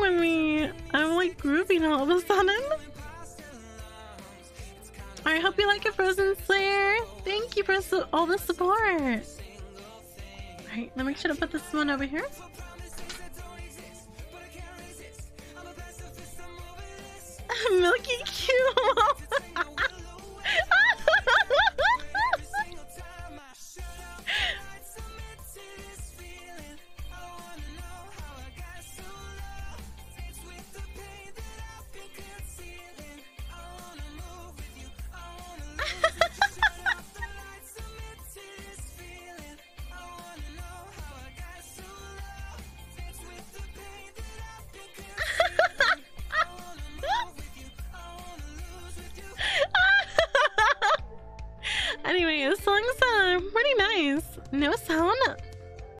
with me. I'm like grooving all of a sudden. I hope you like it, Frozen Slayer. Thank you for all the support. Alright, let me should have put this one over here. This uh, pretty nice. No sound